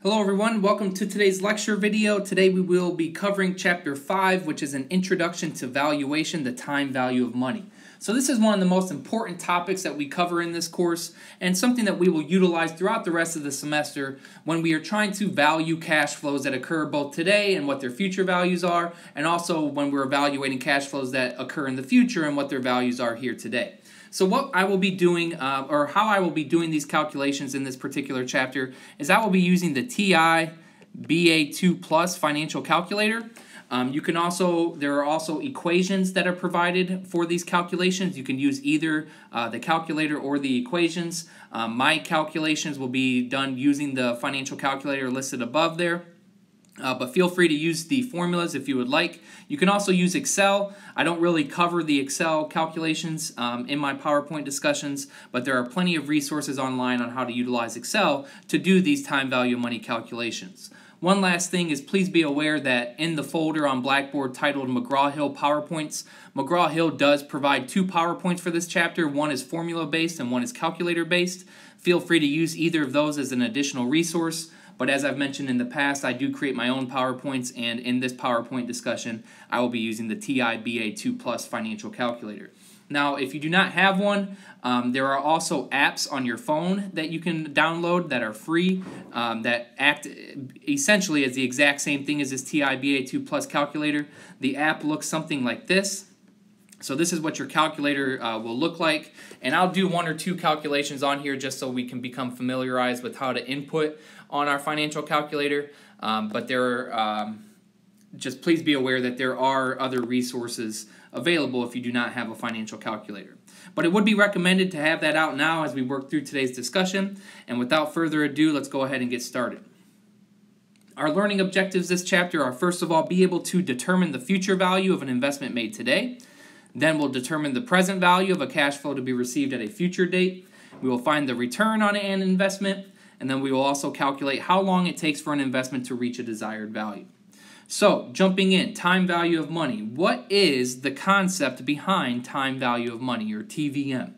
Hello everyone, welcome to today's lecture video. Today we will be covering chapter 5, which is an introduction to valuation, the time value of money. So this is one of the most important topics that we cover in this course and something that we will utilize throughout the rest of the semester when we are trying to value cash flows that occur both today and what their future values are and also when we're evaluating cash flows that occur in the future and what their values are here today. So what I will be doing, uh, or how I will be doing these calculations in this particular chapter, is I will be using the TI BA2 Plus financial calculator. Um, you can also, there are also equations that are provided for these calculations. You can use either uh, the calculator or the equations. Um, my calculations will be done using the financial calculator listed above there. Uh, but feel free to use the formulas if you would like. You can also use Excel. I don't really cover the Excel calculations um, in my PowerPoint discussions, but there are plenty of resources online on how to utilize Excel to do these time value of money calculations. One last thing is please be aware that in the folder on Blackboard titled McGraw-Hill PowerPoints, McGraw-Hill does provide two PowerPoints for this chapter. One is formula-based and one is calculator-based. Feel free to use either of those as an additional resource. But as I've mentioned in the past, I do create my own PowerPoints, and in this PowerPoint discussion, I will be using the TI BA2 Plus financial calculator. Now, if you do not have one, um, there are also apps on your phone that you can download that are free um, that act essentially as the exact same thing as this TI BA2 Plus calculator. The app looks something like this. So this is what your calculator uh, will look like. And I'll do one or two calculations on here just so we can become familiarized with how to input on our financial calculator. Um, but there are, um, just please be aware that there are other resources available if you do not have a financial calculator. But it would be recommended to have that out now as we work through today's discussion. And without further ado, let's go ahead and get started. Our learning objectives this chapter are first of all, be able to determine the future value of an investment made today. Then we'll determine the present value of a cash flow to be received at a future date. We will find the return on an investment, and then we will also calculate how long it takes for an investment to reach a desired value. So, jumping in, time value of money. What is the concept behind time value of money, or TVM?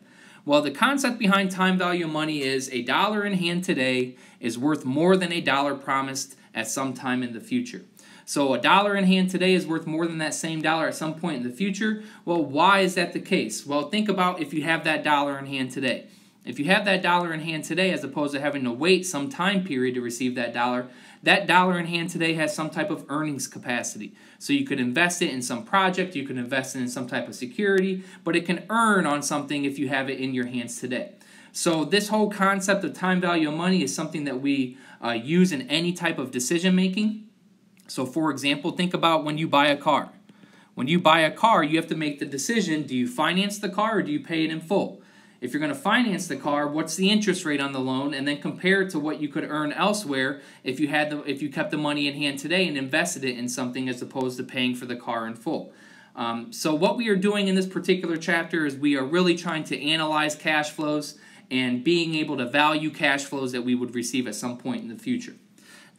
Well, the concept behind time value of money is a dollar in hand today is worth more than a dollar promised at some time in the future. So a dollar in hand today is worth more than that same dollar at some point in the future. Well, why is that the case? Well, think about if you have that dollar in hand today. If you have that dollar in hand today, as opposed to having to wait some time period to receive that dollar, that dollar in hand today has some type of earnings capacity. So you could invest it in some project, you could invest it in some type of security, but it can earn on something if you have it in your hands today. So this whole concept of time value of money is something that we uh, use in any type of decision making. So, for example, think about when you buy a car. When you buy a car, you have to make the decision do you finance the car or do you pay it in full? If you're going to finance the car, what's the interest rate on the loan, and then compare it to what you could earn elsewhere if you had the if you kept the money in hand today and invested it in something as opposed to paying for the car in full. Um, so what we are doing in this particular chapter is we are really trying to analyze cash flows and being able to value cash flows that we would receive at some point in the future.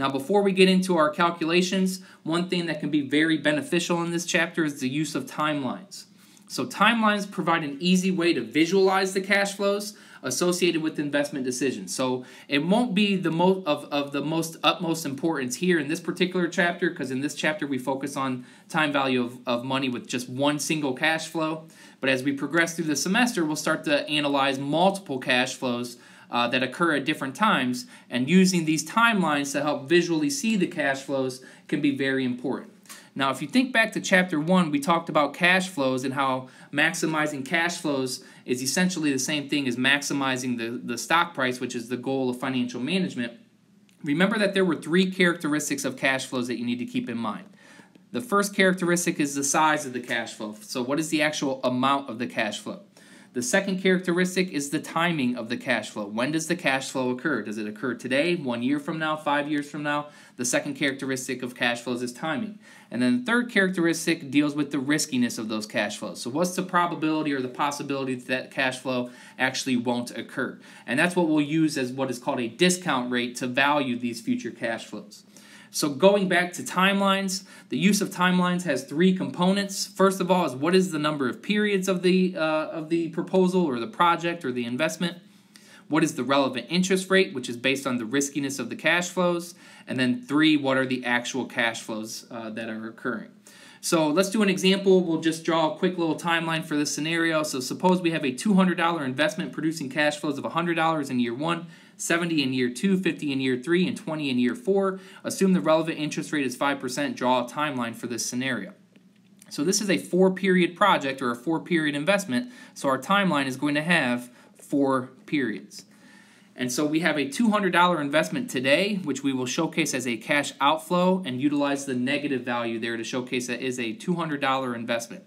Now, before we get into our calculations, one thing that can be very beneficial in this chapter is the use of timelines. So, timelines provide an easy way to visualize the cash flows associated with investment decisions. So, it won't be the most of, of the most utmost importance here in this particular chapter, because in this chapter we focus on time value of, of money with just one single cash flow. But as we progress through the semester, we'll start to analyze multiple cash flows uh, that occur at different times, and using these timelines to help visually see the cash flows can be very important. Now, if you think back to chapter one, we talked about cash flows and how maximizing cash flows is essentially the same thing as maximizing the, the stock price, which is the goal of financial management. Remember that there were three characteristics of cash flows that you need to keep in mind. The first characteristic is the size of the cash flow. So, what is the actual amount of the cash flow? The second characteristic is the timing of the cash flow. When does the cash flow occur? Does it occur today, one year from now, five years from now? The second characteristic of cash flows is timing. And then the third characteristic deals with the riskiness of those cash flows. So, what's the probability or the possibility that, that cash flow actually won't occur? And that's what we'll use as what is called a discount rate to value these future cash flows. So going back to timelines, the use of timelines has three components. First of all is what is the number of periods of the, uh, of the proposal or the project or the investment? what is the relevant interest rate, which is based on the riskiness of the cash flows, and then three, what are the actual cash flows uh, that are occurring. So let's do an example. We'll just draw a quick little timeline for this scenario. So suppose we have a $200 investment producing cash flows of $100 in year one, 70 in year two, 50 in year three, and 20 in year four. Assume the relevant interest rate is 5%. Draw a timeline for this scenario. So this is a four period project or a four period investment. So our timeline is going to have four periods. And so we have a $200 investment today, which we will showcase as a cash outflow and utilize the negative value there to showcase that is a $200 investment.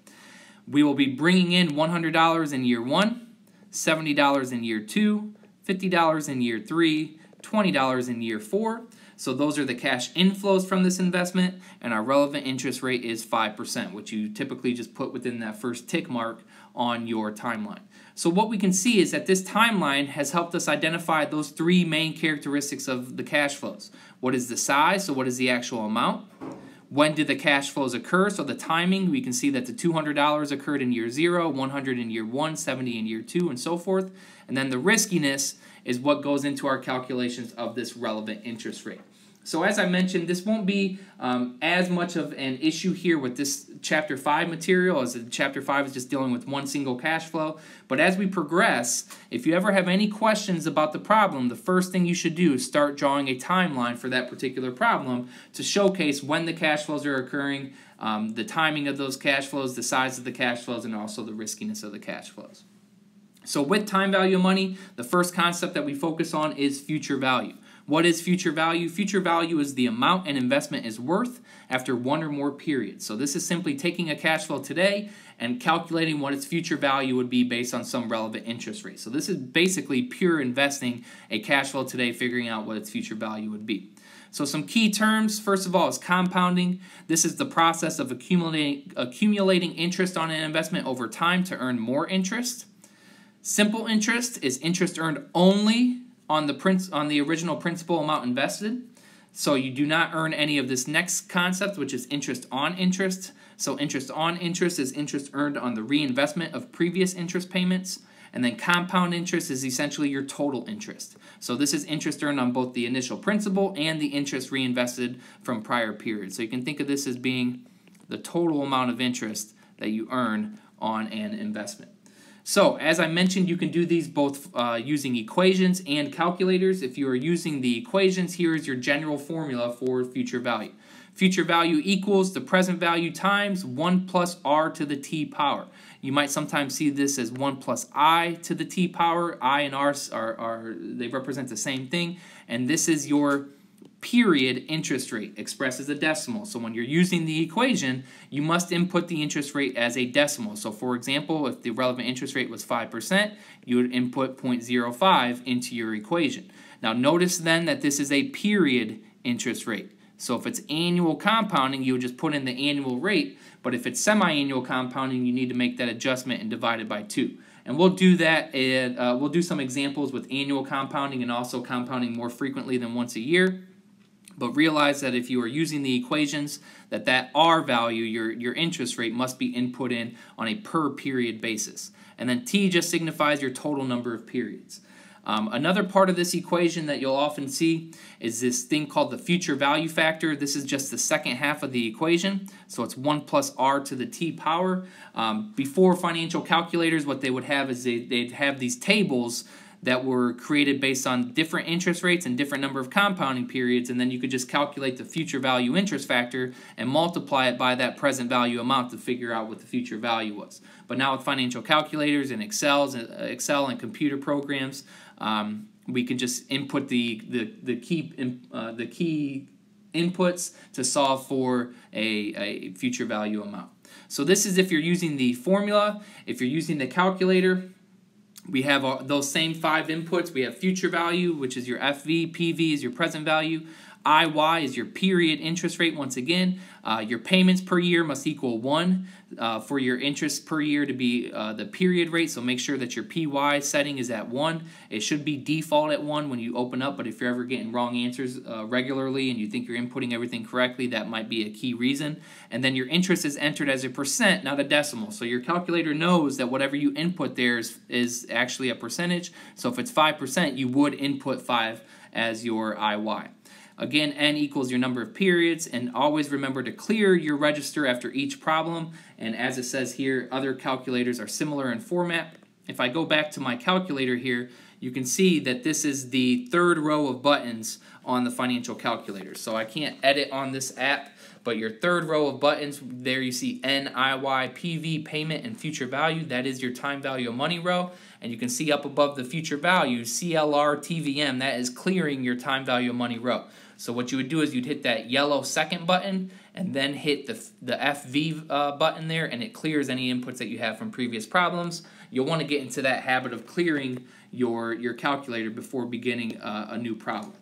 We will be bringing in $100 in year one, $70 in year two, $50 in year three, $20 in year four. So those are the cash inflows from this investment, and our relevant interest rate is 5%, which you typically just put within that first tick mark on your timeline. So what we can see is that this timeline has helped us identify those three main characteristics of the cash flows. What is the size? So what is the actual amount? When did the cash flows occur? So the timing, we can see that the $200 occurred in year 0, 100 in year 1, 70 in year 2, and so forth. And then the riskiness is what goes into our calculations of this relevant interest rate. So as I mentioned, this won't be um, as much of an issue here with this chapter 5 material as chapter 5 is just dealing with one single cash flow. But as we progress, if you ever have any questions about the problem, the first thing you should do is start drawing a timeline for that particular problem to showcase when the cash flows are occurring, um, the timing of those cash flows, the size of the cash flows, and also the riskiness of the cash flows. So with time value of money, the first concept that we focus on is future value. What is future value? Future value is the amount an investment is worth after one or more periods. So this is simply taking a cash flow today and calculating what its future value would be based on some relevant interest rate. So this is basically pure investing a cash flow today, figuring out what its future value would be. So some key terms, first of all, is compounding. This is the process of accumulating, accumulating interest on an investment over time to earn more interest. Simple interest is interest earned only on the prince on the original principal amount invested. So you do not earn any of this next concept, which is interest on interest. So interest on interest is interest earned on the reinvestment of previous interest payments. And then compound interest is essentially your total interest. So this is interest earned on both the initial principal and the interest reinvested from prior periods. So you can think of this as being the total amount of interest that you earn on an investment. So, as I mentioned, you can do these both uh, using equations and calculators. If you are using the equations, here is your general formula for future value. Future value equals the present value times 1 plus r to the t power. You might sometimes see this as 1 plus i to the t power. i and r are, are they represent the same thing. And this is your period interest rate expressed as a decimal. So when you're using the equation, you must input the interest rate as a decimal. So for example, if the relevant interest rate was 5%, you would input 0.05 into your equation. Now notice then that this is a period interest rate. So if it's annual compounding, you would just put in the annual rate, but if it's semi-annual compounding, you need to make that adjustment and divide it by 2. And we'll do that, at, uh, we'll do some examples with annual compounding and also compounding more frequently than once a year. But realize that if you are using the equations, that that R value, your, your interest rate, must be input in on a per period basis. And then T just signifies your total number of periods. Um, another part of this equation that you'll often see is this thing called the future value factor. This is just the second half of the equation. So it's 1 plus r to the t power. Um, before financial calculators, what they would have is they, they'd have these tables that were created based on different interest rates and different number of compounding periods and then you could just calculate the future value interest factor and multiply it by that present value amount to figure out what the future value was. But now with financial calculators and Excel's, uh, excel and computer programs um, we can just input the, the, the key uh, the key inputs to solve for a, a future value amount. So this is if you're using the formula. If you're using the calculator we have those same five inputs. We have future value, which is your FV, PV is your present value, IY is your period interest rate once again. Uh, your payments per year must equal 1 uh, for your interest per year to be uh, the period rate. So make sure that your PY setting is at 1. It should be default at 1 when you open up, but if you're ever getting wrong answers uh, regularly and you think you're inputting everything correctly, that might be a key reason. And then your interest is entered as a percent, not a decimal. So your calculator knows that whatever you input there is, is actually a percentage. So if it's 5%, you would input 5 as your IY. Again, n equals your number of periods, and always remember to clear your register after each problem. And as it says here, other calculators are similar in format. If I go back to my calculator here, you can see that this is the third row of buttons on the financial calculator. So I can't edit on this app, but your third row of buttons, there you see N, I, Y, PV, payment, and future value. That is your time value of money row. And you can see up above the future value, CLR, TVM, that is clearing your time value of money row. So what you would do is you'd hit that yellow second button and then hit the, the FV uh, button there and it clears any inputs that you have from previous problems. You'll want to get into that habit of clearing your, your calculator before beginning uh, a new problem.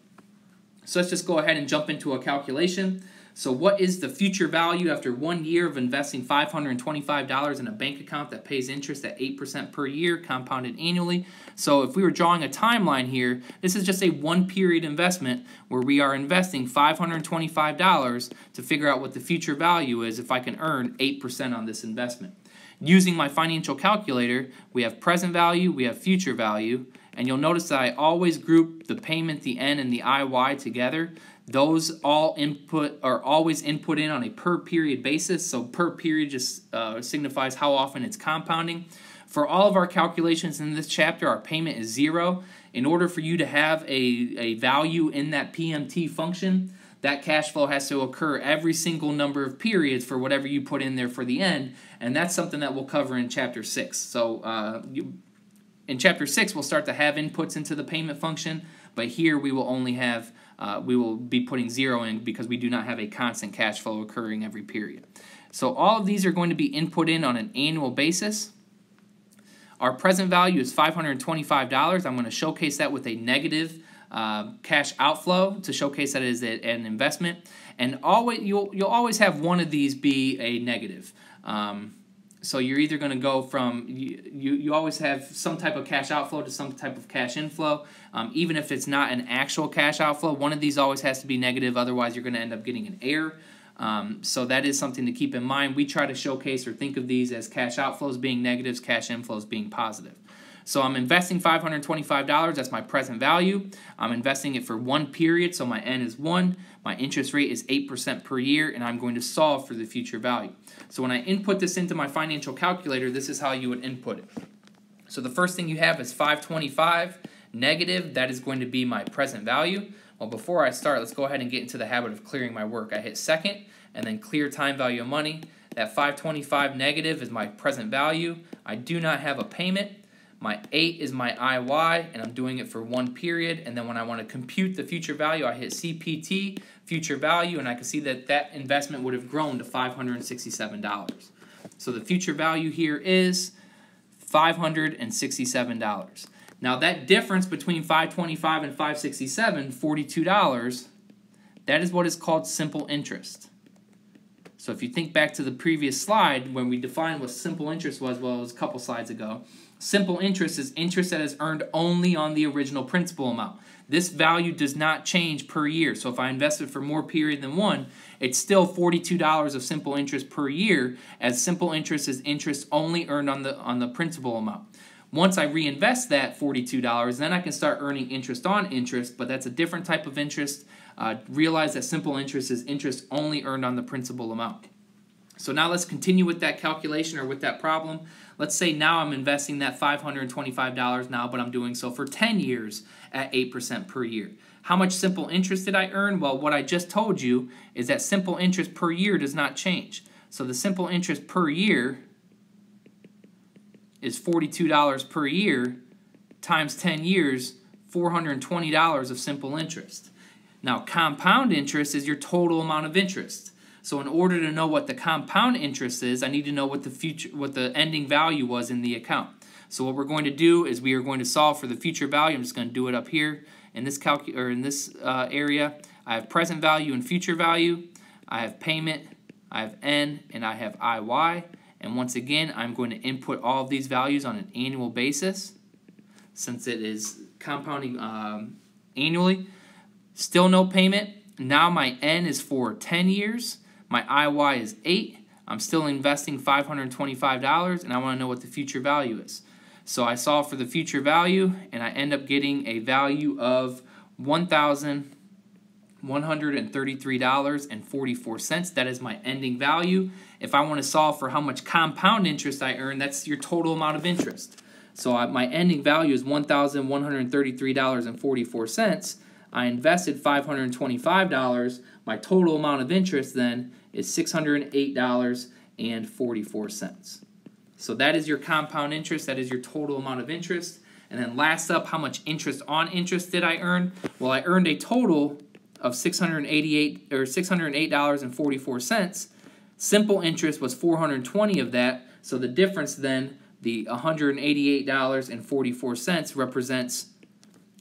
So let's just go ahead and jump into a calculation. So what is the future value after one year of investing $525 in a bank account that pays interest at 8% per year, compounded annually? So if we were drawing a timeline here, this is just a one period investment where we are investing $525 to figure out what the future value is if I can earn 8% on this investment. Using my financial calculator, we have present value, we have future value, and you'll notice that I always group the payment, the N, and the IY together those all input are always input in on a per period basis. So per period just uh, signifies how often it's compounding. For all of our calculations in this chapter, our payment is zero. In order for you to have a, a value in that PMT function, that cash flow has to occur every single number of periods for whatever you put in there for the end. And that's something that we'll cover in chapter six. So uh, you, in chapter six, we'll start to have inputs into the payment function, but here we will only have uh, we will be putting zero in because we do not have a constant cash flow occurring every period. So all of these are going to be input in on an annual basis. Our present value is $525. I'm going to showcase that with a negative uh, cash outflow to showcase that it is an investment. And always you'll, you'll always have one of these be a negative. Um, so you're either going to go from you, you, you always have some type of cash outflow to some type of cash inflow um, even if it's not an actual cash outflow one of these always has to be negative otherwise you're going to end up getting an error um, so that is something to keep in mind we try to showcase or think of these as cash outflows being negatives cash inflows being positive so I'm investing $525. That's my present value. I'm investing it for one period, so my N is 1. My interest rate is 8% per year, and I'm going to solve for the future value. So when I input this into my financial calculator, this is how you would input it. So the first thing you have is 525 negative. That is going to be my present value. Well, before I start, let's go ahead and get into the habit of clearing my work. I hit second and then clear time value of money. That 525 negative is my present value. I do not have a payment. My 8 is my IY, and I'm doing it for one period. And then when I want to compute the future value, I hit CPT, future value, and I can see that that investment would have grown to $567. So the future value here is $567. Now that difference between 525 and 567, $42, that is what is called simple interest. So if you think back to the previous slide when we defined what simple interest was, well, it was a couple slides ago. Simple interest is interest that is earned only on the original principal amount. This value does not change per year. So if I invested for more period than one, it's still $42 of simple interest per year as simple interest is interest only earned on the on the principal amount. Once I reinvest that $42, then I can start earning interest on interest, but that's a different type of interest. Uh, realize that simple interest is interest only earned on the principal amount. So now let's continue with that calculation or with that problem. Let's say now I'm investing that $525 now, but I'm doing so for 10 years at 8% per year. How much simple interest did I earn? Well, what I just told you is that simple interest per year does not change. So the simple interest per year is $42 per year times 10 years, $420 of simple interest. Now, compound interest is your total amount of interest. So in order to know what the compound interest is, I need to know what the future what the ending value was in the account. So what we're going to do is we are going to solve for the future value. I'm just going to do it up here in this calc or in this uh, area. I have present value and future value. I have payment, I have N, and I have IY. And once again, I'm going to input all of these values on an annual basis since it is compounding um, annually. Still no payment. Now my N is for 10 years. My IY is 8. I'm still investing $525 and I want to know what the future value is. So I solve for the future value and I end up getting a value of $1,133.44. That is my ending value. If I want to solve for how much compound interest I earn, that's your total amount of interest. So I, my ending value is $1,133.44. I invested $525. My total amount of interest then is $608.44. So that is your compound interest. That is your total amount of interest. And then last up, how much interest on interest did I earn? Well, I earned a total of 688 or $608.44. Simple interest was 420 of that. So the difference then, the $188.44 represents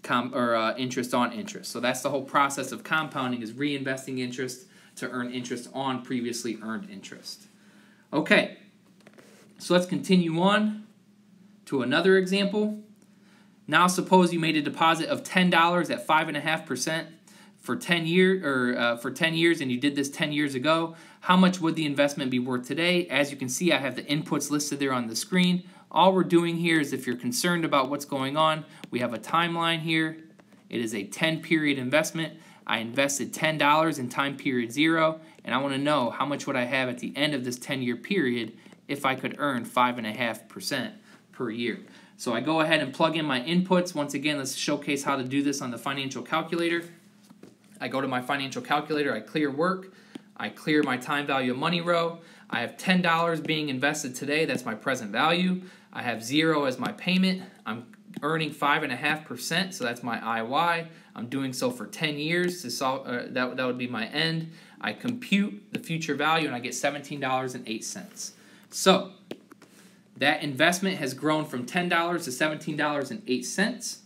com- or uh, interest on interest. So that's the whole process of compounding is reinvesting interest to earn interest on previously earned interest. Okay, so let's continue on to another example. Now suppose you made a deposit of $10 at 5.5% for 10 years or uh, for 10 years and you did this 10 years ago. How much would the investment be worth today? As you can see, I have the inputs listed there on the screen. All we're doing here is if you're concerned about what's going on, we have a timeline here. It is a 10 period investment. I invested $10 in time period zero, and I want to know how much would I have at the end of this 10 year period if I could earn 5.5% per year. So I go ahead and plug in my inputs. Once again, let's showcase how to do this on the financial calculator. I go to my financial calculator, I clear work, I clear my time value of money row. I have $10 being invested today, that's my present value. I have zero as my payment. I'm earning 5.5%, so that's my IY. I'm doing so for 10 years. To solve, uh, that, that would be my end. I compute the future value and I get $17.08. So that investment has grown from $10 to $17.08.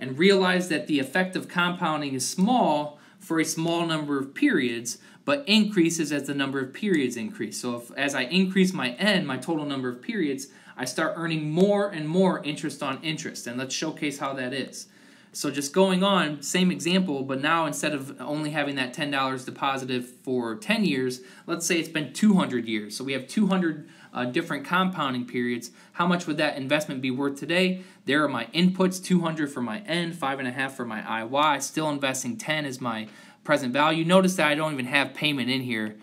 And realize that the effect of compounding is small for a small number of periods, but increases as the number of periods increase. So if as I increase my n, my total number of periods, I start earning more and more interest on interest. And let's showcase how that is. So just going on, same example, but now instead of only having that $10 deposited for 10 years, let's say it's been 200 years. So we have 200 uh, different compounding periods. How much would that investment be worth today? There are my inputs, 200 for my N, 5.5 for my IY. Still investing 10 as my present value. Notice that I don't even have payment in here,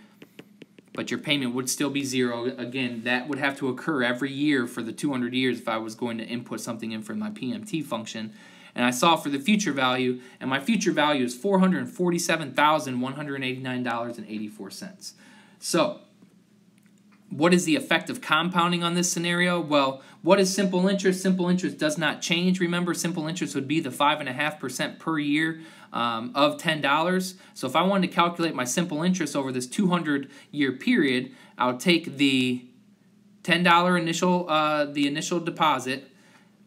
but your payment would still be zero. Again, that would have to occur every year for the 200 years if I was going to input something in for my PMT function and I saw for the future value, and my future value is $447,189.84. So, what is the effect of compounding on this scenario? Well, what is simple interest? Simple interest does not change. Remember, simple interest would be the 5.5% per year um, of $10. So if I wanted to calculate my simple interest over this 200 year period, I would take the $10 initial, uh, the initial deposit,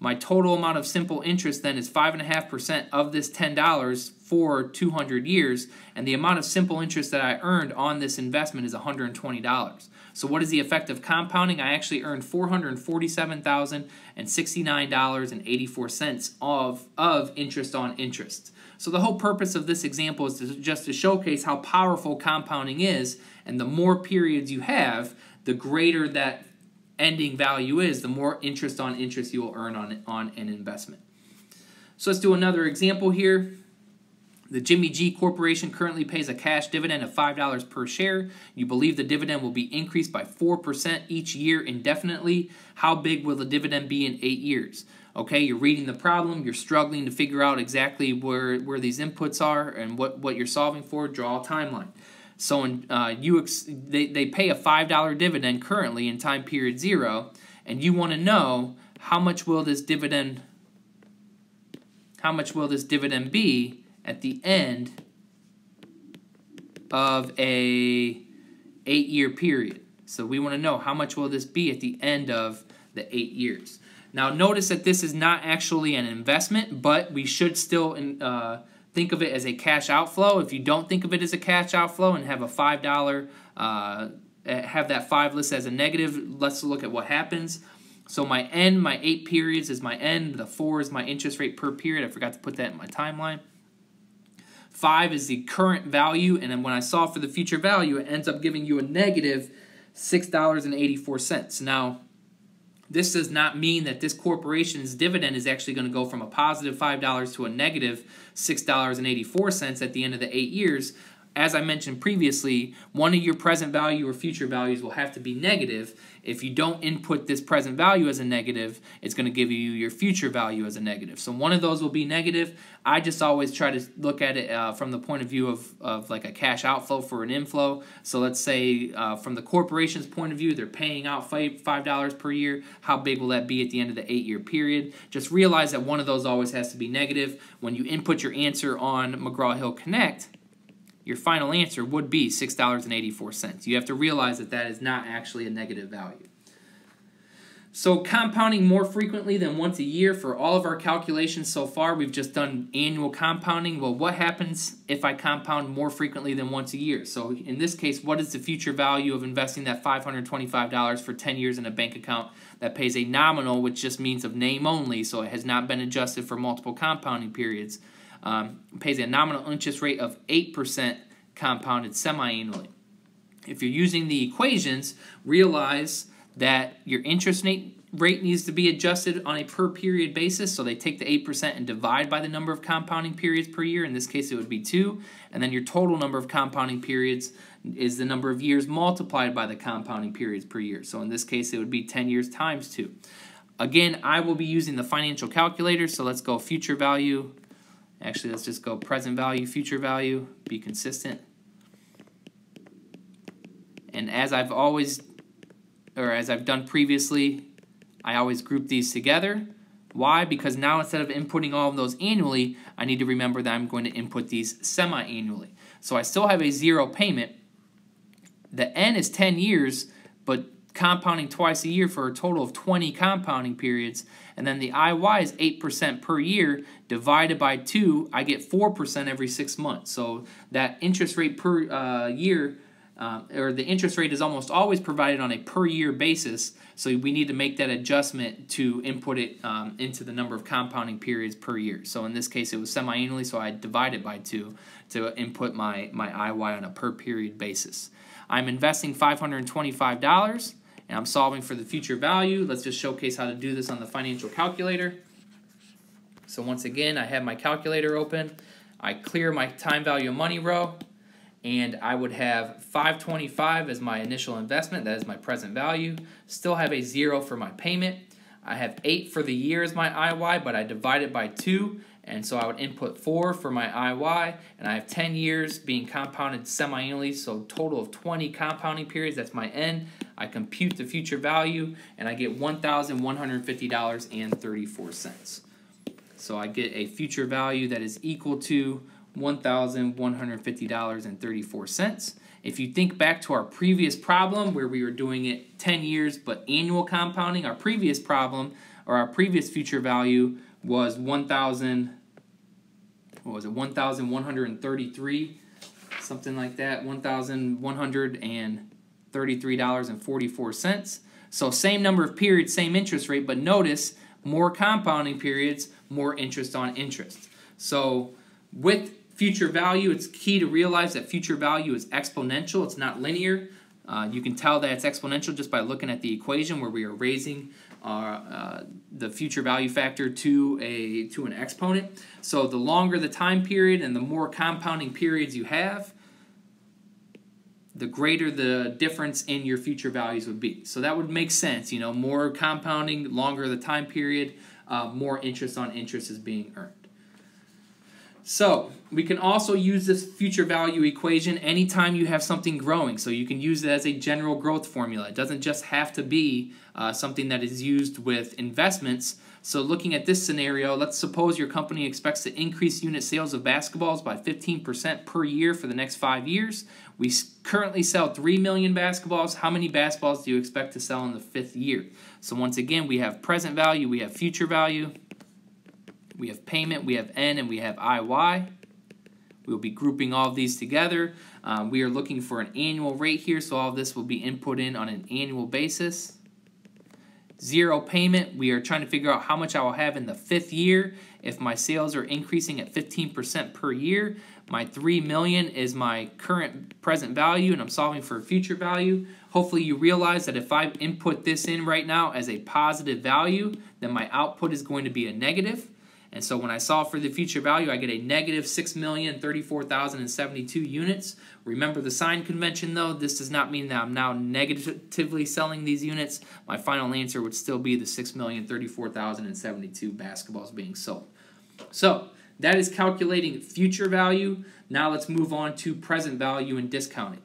my total amount of simple interest then is 5.5% of this $10 for 200 years, and the amount of simple interest that I earned on this investment is $120. So, what is the effect of compounding? I actually earned $447,069.84 of, of interest on interest. So, the whole purpose of this example is to, just to showcase how powerful compounding is, and the more periods you have, the greater that ending value is, the more interest on interest you will earn on, on an investment. So let's do another example here. The Jimmy G Corporation currently pays a cash dividend of $5 per share. You believe the dividend will be increased by 4% each year indefinitely. How big will the dividend be in eight years? Okay, you're reading the problem, you're struggling to figure out exactly where, where these inputs are and what, what you're solving for, draw a timeline. So in, uh, you they, they pay a $5 dividend currently in time period zero, and you want to know how much will this dividend how much will this dividend be at the end of a eight year period. So we want to know how much will this be at the end of the eight years. Now notice that this is not actually an investment, but we should still uh, think of it as a cash outflow. If you don't think of it as a cash outflow and have a $5, uh, have that 5 list as a negative, let's look at what happens. So my N, my 8 periods is my N, the 4 is my interest rate per period. I forgot to put that in my timeline. 5 is the current value, and then when I solve for the future value, it ends up giving you a negative $6.84. Now, this does not mean that this corporation's dividend is actually going to go from a positive $5 to a negative $6.84 at the end of the eight years. As I mentioned previously, one of your present value or future values will have to be negative if you don't input this present value as a negative, it's going to give you your future value as a negative. So one of those will be negative. I just always try to look at it uh, from the point of view of, of like a cash outflow for an inflow. So let's say uh, from the corporation's point of view, they're paying out $5 per year. How big will that be at the end of the eight year period? Just realize that one of those always has to be negative. When you input your answer on McGraw-Hill Connect, your final answer would be $6.84. You have to realize that that is not actually a negative value. So compounding more frequently than once a year for all of our calculations so far, we've just done annual compounding. Well, what happens if I compound more frequently than once a year? So in this case, what is the future value of investing that $525 for 10 years in a bank account that pays a nominal, which just means of name only, so it has not been adjusted for multiple compounding periods um, pays a nominal interest rate of 8% compounded semi-annually. If you're using the equations, realize that your interest rate needs to be adjusted on a per period basis. So they take the 8% and divide by the number of compounding periods per year. In this case, it would be two. And then your total number of compounding periods is the number of years multiplied by the compounding periods per year. So in this case, it would be 10 years times two. Again, I will be using the financial calculator. So let's go future value Actually, let's just go present value, future value, be consistent. And as I've always, or as I've done previously, I always group these together. Why? Because now instead of inputting all of those annually, I need to remember that I'm going to input these semi-annually. So I still have a zero payment. The N is 10 years, but compounding twice a year for a total of 20 compounding periods. And then the IY is 8% per year divided by 2, I get 4% every six months. So that interest rate per uh, year, uh, or the interest rate is almost always provided on a per year basis. So we need to make that adjustment to input it um, into the number of compounding periods per year. So in this case, it was semi-annually, so I divided by 2 to input my, my IY on a per period basis. I'm investing $525 and I'm solving for the future value. Let's just showcase how to do this on the financial calculator. So once again, I have my calculator open. I clear my time value of money row, and I would have 525 as my initial investment. That is my present value. Still have a zero for my payment. I have 8 for the year as my IY, but I divide it by 2, and so I would input 4 for my IY, and I have 10 years being compounded semi-annually, so total of 20 compounding periods, that's my N. I compute the future value, and I get $1,150.34. So I get a future value that is equal to $1,150.34. If you think back to our previous problem where we were doing it 10 years but annual compounding, our previous problem or our previous future value was 1,000 what was it 1,133 something like that 1,100 and $33.44. So same number of periods, same interest rate, but notice more compounding periods, more interest on interest. So with future value, it's key to realize that future value is exponential. It's not linear. Uh, you can tell that it's exponential just by looking at the equation where we are raising our, uh, the future value factor to a to an exponent. So the longer the time period and the more compounding periods you have, the greater the difference in your future values would be. So that would make sense. You know, more compounding, longer the time period, uh, more interest on interest is being earned. So we can also use this future value equation anytime you have something growing. So you can use it as a general growth formula. It doesn't just have to be uh, something that is used with investments. So looking at this scenario, let's suppose your company expects to increase unit sales of basketballs by 15% per year for the next five years. We currently sell 3 million basketballs. How many basketballs do you expect to sell in the fifth year? So once again, we have present value, we have future value, we have payment, we have N, and we have IY. We'll be grouping all of these together. Um, we are looking for an annual rate here, so all this will be input in on an annual basis. Zero payment, we are trying to figure out how much I will have in the fifth year if my sales are increasing at 15% per year. My 3 million is my current present value and I'm solving for a future value. Hopefully you realize that if I input this in right now as a positive value, then my output is going to be a negative. And so when I solve for the future value, I get a negative 6,034,072 units. Remember the sign convention though, this does not mean that I'm now negatively selling these units. My final answer would still be the 6,034,072 basketballs being sold. So that is calculating future value. Now let's move on to present value and discounting.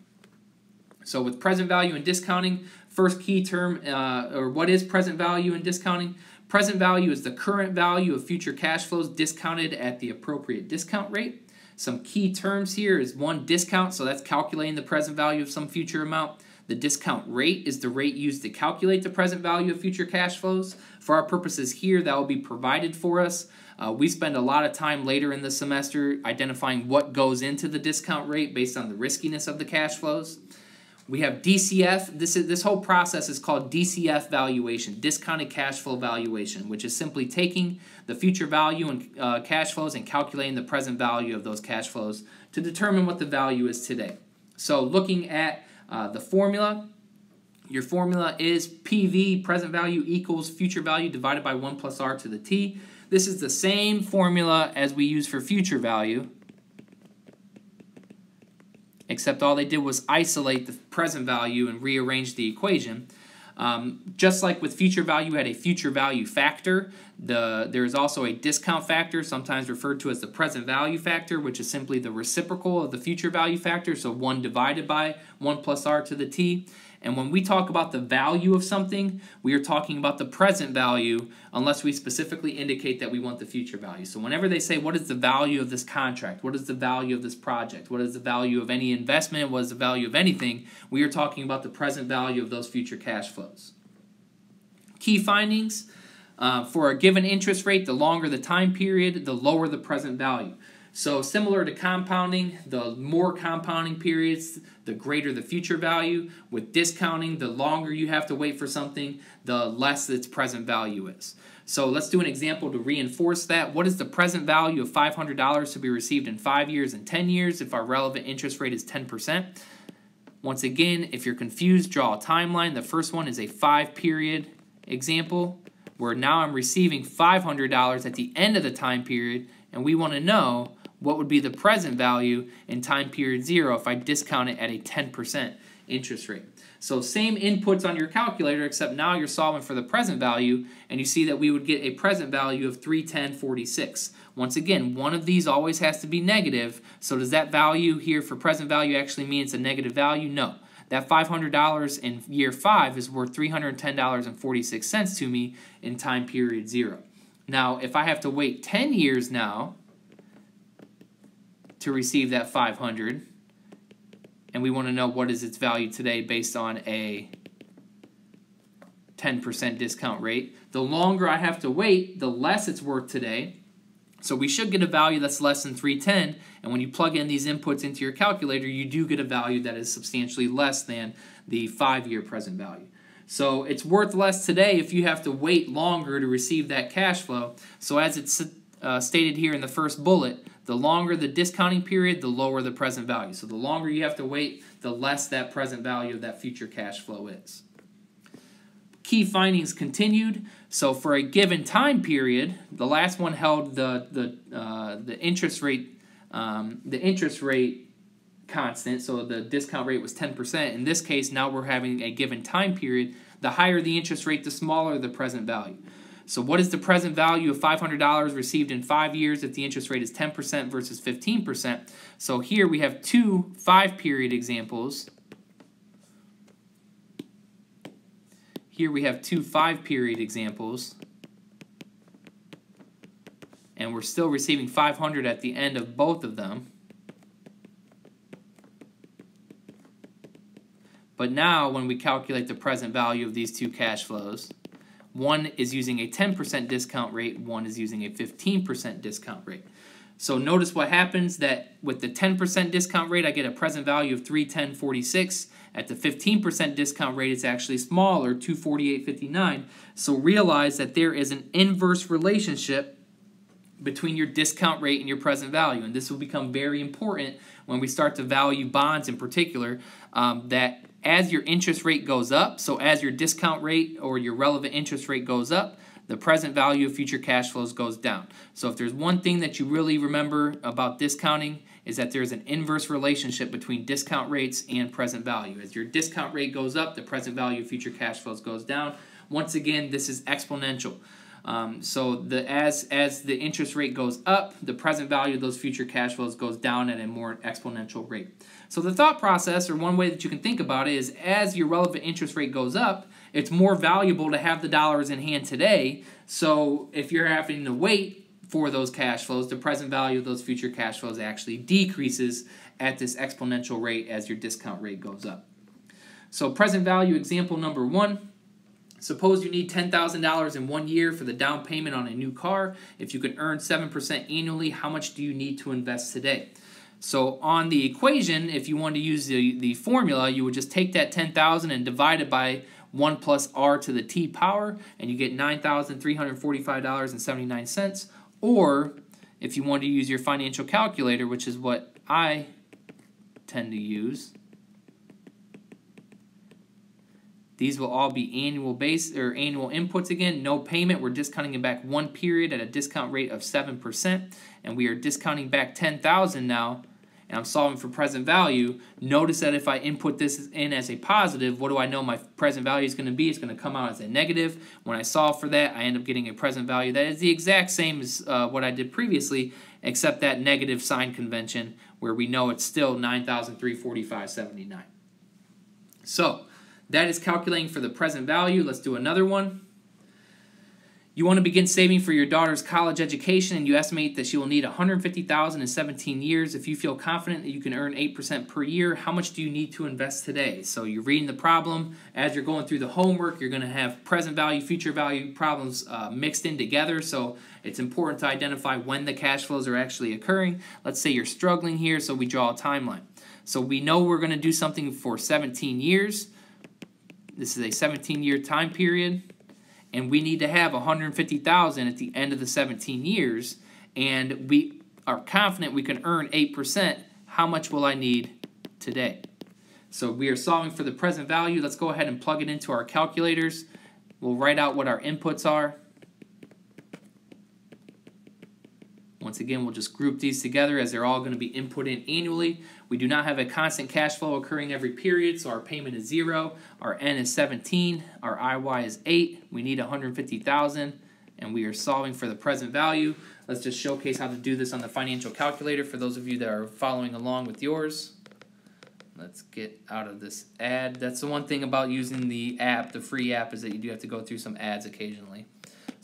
So with present value and discounting, first key term, uh, or what is present value and discounting? Present value is the current value of future cash flows discounted at the appropriate discount rate. Some key terms here is one discount, so that's calculating the present value of some future amount. The discount rate is the rate used to calculate the present value of future cash flows. For our purposes here, that will be provided for us. Uh, we spend a lot of time later in the semester identifying what goes into the discount rate based on the riskiness of the cash flows. We have DCF. This is this whole process is called DCF valuation, discounted cash flow valuation, which is simply taking the future value and uh, cash flows and calculating the present value of those cash flows to determine what the value is today. So looking at uh, the formula, your formula is PV, present value, equals future value divided by 1 plus r to the t. This is the same formula as we use for future value except all they did was isolate the present value and rearrange the equation. Um, just like with future value had a future value factor, the, there is also a discount factor, sometimes referred to as the present value factor, which is simply the reciprocal of the future value factor, so 1 divided by 1 plus r to the t. And when we talk about the value of something, we are talking about the present value unless we specifically indicate that we want the future value. So whenever they say, what is the value of this contract? What is the value of this project? What is the value of any investment? What is the value of anything? We are talking about the present value of those future cash flows. Key findings. Uh, for a given interest rate, the longer the time period, the lower the present value. So similar to compounding, the more compounding periods, the greater the future value. With discounting, the longer you have to wait for something, the less its present value is. So let's do an example to reinforce that. What is the present value of $500 to be received in 5 years and 10 years if our relevant interest rate is 10%? Once again, if you're confused, draw a timeline. The first one is a 5 period example where now I'm receiving $500 at the end of the time period and we want to know what would be the present value in time period zero if I discount it at a 10% interest rate. So same inputs on your calculator, except now you're solving for the present value, and you see that we would get a present value of 310.46. Once again, one of these always has to be negative, so does that value here for present value actually mean it's a negative value? No. That $500 in year 5 is worth $310.46 to me in time period 0. Now, if I have to wait 10 years now to receive that 500 and we want to know what is its value today based on a 10% discount rate. The longer I have to wait, the less it's worth today. So we should get a value that's less than 310, and when you plug in these inputs into your calculator, you do get a value that is substantially less than the 5-year present value. So it's worth less today if you have to wait longer to receive that cash flow. So as it's uh, stated here in the first bullet, the longer the discounting period, the lower the present value. So the longer you have to wait, the less that present value of that future cash flow is. Key findings continued. So for a given time period, the last one held the the uh, the interest rate um, the interest rate constant. So the discount rate was ten percent. In this case, now we're having a given time period. The higher the interest rate, the smaller the present value. So what is the present value of $500 received in five years if the interest rate is 10% versus 15%? So here we have two five-period examples. Here we have two five-period examples. And we're still receiving 500 at the end of both of them. But now when we calculate the present value of these two cash flows, one is using a 10% discount rate, one is using a 15% discount rate. So notice what happens that with the 10% discount rate, I get a present value of 310.46. At the 15% discount rate, it's actually smaller, 248.59. So realize that there is an inverse relationship between your discount rate and your present value. And this will become very important when we start to value bonds in particular, um, that as your interest rate goes up, so as your discount rate or your relevant interest rate goes up, the present value of future cash flows goes down. So if there's one thing that you really remember about discounting is that there's an inverse relationship between discount rates and present value. As your discount rate goes up, the present value of future cash flows goes down. Once again, this is exponential. Um, so the as as the interest rate goes up, the present value of those future cash flows goes down at a more exponential rate. So the thought process, or one way that you can think about it, is as your relevant interest rate goes up, it's more valuable to have the dollars in hand today. So if you're having to wait for those cash flows, the present value of those future cash flows actually decreases at this exponential rate as your discount rate goes up. So present value example number one Suppose you need $10,000 in one year for the down payment on a new car. If you can earn 7% annually, how much do you need to invest today? So on the equation, if you want to use the, the formula, you would just take that 10,000 and divide it by 1 plus r to the t power, and you get $9,345.79. Or if you want to use your financial calculator, which is what I tend to use, these will all be annual base or annual inputs again. No payment. We're discounting it back one period at a discount rate of 7%. And we are discounting back 10,000 now. And I'm solving for present value. Notice that if I input this in as a positive, what do I know my present value is going to be? It's going to come out as a negative. When I solve for that, I end up getting a present value that is the exact same as uh, what I did previously, except that negative sign convention where we know it's still 9,345.79. So, that is calculating for the present value. Let's do another one. You want to begin saving for your daughter's college education and you estimate that she will need 150,000 in 17 years. If you feel confident that you can earn 8% per year, how much do you need to invest today? So you're reading the problem. As you're going through the homework, you're going to have present value, future value problems uh, mixed in together. So it's important to identify when the cash flows are actually occurring. Let's say you're struggling here, so we draw a timeline. So we know we're going to do something for 17 years. This is a 17 year time period, and we need to have 150,000 at the end of the 17 years, and we are confident we can earn 8%. How much will I need today? So we are solving for the present value. Let's go ahead and plug it into our calculators. We'll write out what our inputs are. Once again, we'll just group these together as they're all going to be input in annually. We do not have a constant cash flow occurring every period, so our payment is zero. Our N is 17. Our IY is 8. We need 150,000, and we are solving for the present value. Let's just showcase how to do this on the financial calculator for those of you that are following along with yours. Let's get out of this ad. That's the one thing about using the app, the free app, is that you do have to go through some ads occasionally.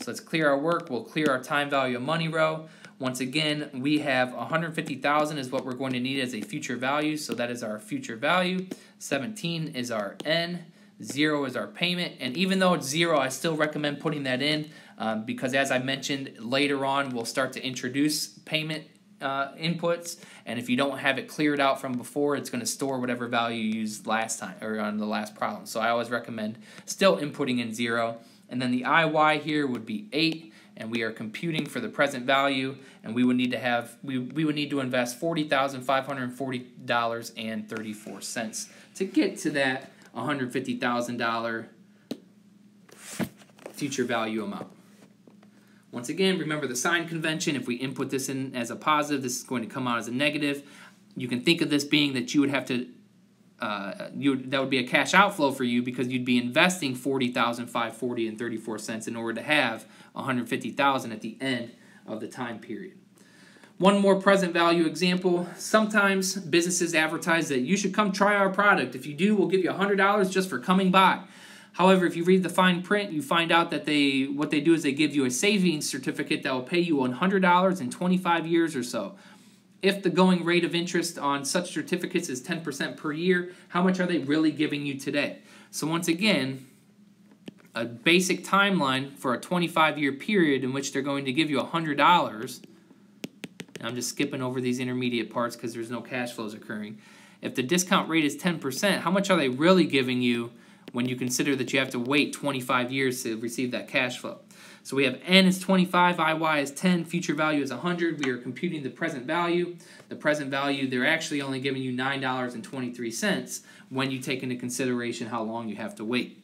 So let's clear our work. We'll clear our time value of money row. Once again, we have 150,000 is what we're going to need as a future value. So that is our future value. 17 is our N. Zero is our payment. And even though it's zero, I still recommend putting that in um, because as I mentioned later on, we'll start to introduce payment uh, inputs. And if you don't have it cleared out from before, it's going to store whatever value you used last time or on the last problem. So I always recommend still inputting in zero. And then the IY here would be 8 and we are computing for the present value and we would need to have we, we would need to invest $40,540.34 to get to that $150,000 future value amount. Once again, remember the sign convention. If we input this in as a positive, this is going to come out as a negative. You can think of this being that you would have to uh, you that would be a cash outflow for you because you'd be investing forty thousand five forty and thirty four cents in order to have one hundred fifty thousand at the end of the time period. One more present value example. Sometimes businesses advertise that you should come try our product. If you do, we'll give you hundred dollars just for coming by. However, if you read the fine print, you find out that they what they do is they give you a savings certificate that will pay you $100 in 25 years or so. If the going rate of interest on such certificates is 10% per year, how much are they really giving you today? So once again, a basic timeline for a 25 year period in which they're going to give you $100 I'm just skipping over these intermediate parts because there's no cash flows occurring. If the discount rate is 10%, how much are they really giving you when you consider that you have to wait 25 years to receive that cash flow? So we have N is 25, IY is 10, future value is 100. We are computing the present value. The present value, they're actually only giving you $9.23 when you take into consideration how long you have to wait.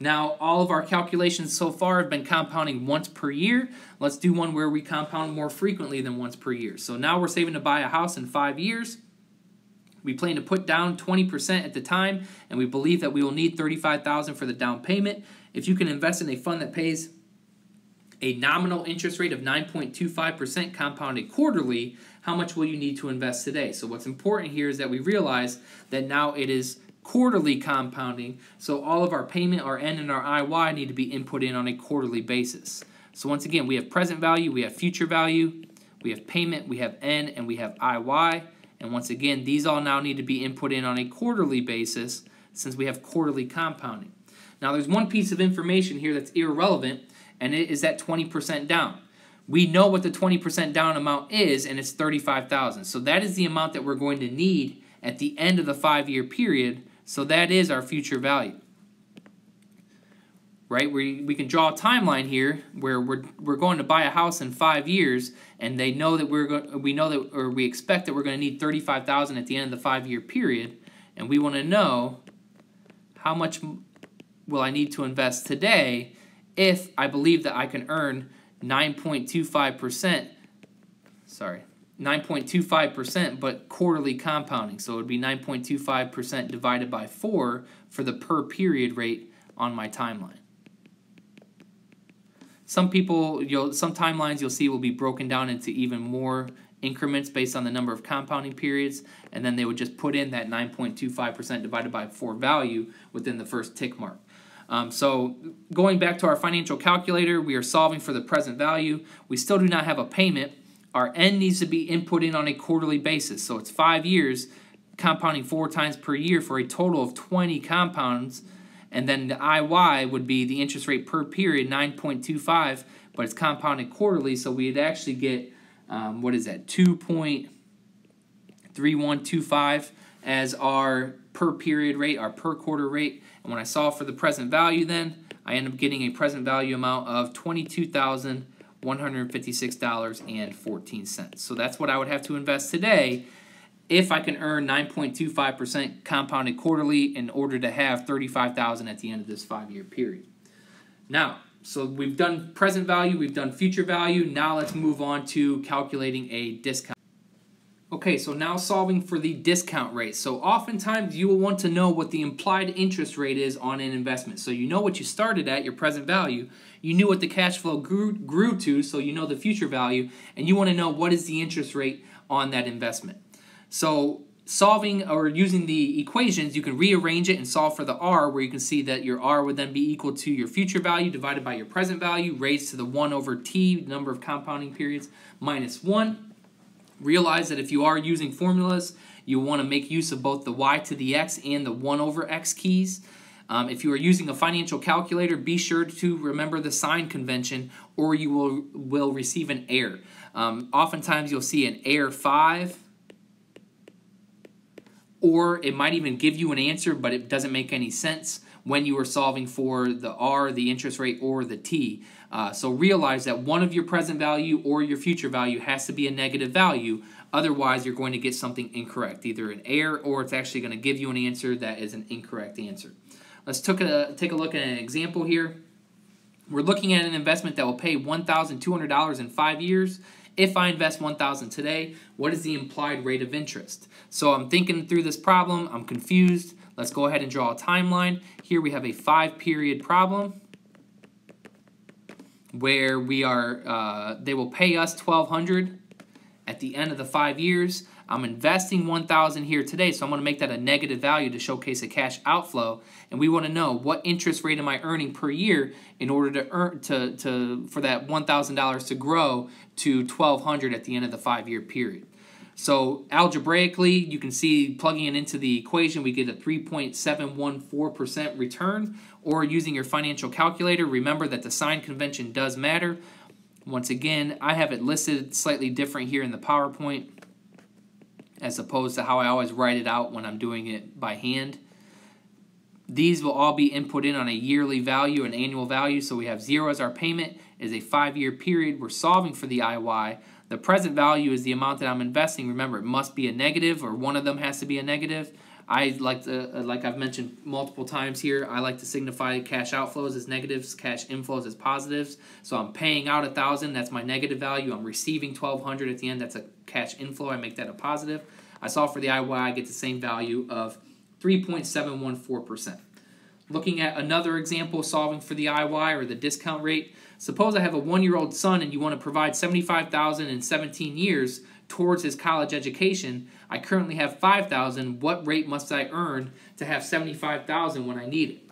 Now, all of our calculations so far have been compounding once per year. Let's do one where we compound more frequently than once per year. So now we're saving to buy a house in five years. We plan to put down 20% at the time, and we believe that we will need 35000 for the down payment. If you can invest in a fund that pays a nominal interest rate of 9.25% compounded quarterly, how much will you need to invest today? So what's important here is that we realize that now it is quarterly compounding, so all of our payment, our N and our IY need to be input in on a quarterly basis. So once again, we have present value, we have future value, we have payment, we have N, and we have IY. And once again, these all now need to be input in on a quarterly basis since we have quarterly compounding. Now there's one piece of information here that's irrelevant, and it is that 20% down. We know what the 20% down amount is, and it's 35000 So that is the amount that we're going to need at the end of the five-year period, so that is our future value. Right, we, we can draw a timeline here where we're, we're going to buy a house in five years, and they know that we're going, we know that, or we expect that we're going to need 35000 at the end of the five-year period, and we want to know how much will I need to invest today if I believe that I can earn 9.25%, sorry, 9.25%, but quarterly compounding. So it would be 9.25% divided by 4 for the per period rate on my timeline. Some people, you'll, some timelines you'll see will be broken down into even more increments based on the number of compounding periods, and then they would just put in that 9.25% divided by 4 value within the first tick mark. Um, so going back to our financial calculator, we are solving for the present value. We still do not have a payment. Our N needs to be input in on a quarterly basis. So it's five years, compounding four times per year for a total of 20 compounds. And then the IY would be the interest rate per period, 9.25, but it's compounded quarterly. So we'd actually get, um, what is that, 2.3125 as our per period rate, our per quarter rate. And when I solve for the present value then, I end up getting a present value amount of $22,156.14. So that's what I would have to invest today if I can earn 9.25% compounded quarterly in order to have 35000 at the end of this five-year period. Now, so we've done present value, we've done future value. Now let's move on to calculating a discount. Okay, so now solving for the discount rate. So oftentimes you will want to know what the implied interest rate is on an investment. So you know what you started at, your present value. You knew what the cash flow grew, grew to, so you know the future value. And you want to know what is the interest rate on that investment. So solving or using the equations, you can rearrange it and solve for the R, where you can see that your R would then be equal to your future value divided by your present value, raised to the 1 over t, number of compounding periods, minus 1 Realize that if you are using formulas, you want to make use of both the y to the x and the 1 over x keys. Um, if you are using a financial calculator, be sure to remember the sign convention or you will, will receive an error. Um, oftentimes you'll see an error 5 or it might even give you an answer but it doesn't make any sense when you are solving for the R, the interest rate, or the T. Uh, so realize that one of your present value or your future value has to be a negative value. Otherwise, you're going to get something incorrect, either an error or it's actually going to give you an answer that is an incorrect answer. Let's take a, take a look at an example here. We're looking at an investment that will pay $1,200 in five years. If I invest 1000 today, what is the implied rate of interest? So I'm thinking through this problem. I'm confused. Let's go ahead and draw a timeline. Here we have a five period problem where we are, uh, they will pay us 1200 at the end of the five years. I'm investing 1000 here today, so I'm going to make that a negative value to showcase a cash outflow. And we want to know what interest rate am I earning per year in order to earn to, to for that $1,000 to grow to 1200 at the end of the five-year period. So algebraically, you can see plugging it into the equation, we get a 3.714% return. Or using your financial calculator, remember that the sign convention does matter. Once again, I have it listed slightly different here in the PowerPoint as opposed to how I always write it out when I'm doing it by hand. These will all be input in on a yearly value, an annual value. So we have zero as our payment, is a five-year period. We're solving for the IY. The present value is the amount that I'm investing. Remember, it must be a negative or one of them has to be a negative. I like to, uh, like I've mentioned multiple times here, I like to signify cash outflows as negatives, cash inflows as positives. So I'm paying out a thousand, that's my negative value. I'm receiving 1200 at the end, that's a cash inflow. I make that a positive. I solve for the IY, I get the same value of 3.714%. Looking at another example, solving for the IY or the discount rate. Suppose I have a one-year-old son and you want to provide 75000 in 17 years towards his college education. I currently have 5000 What rate must I earn to have 75000 when I need it?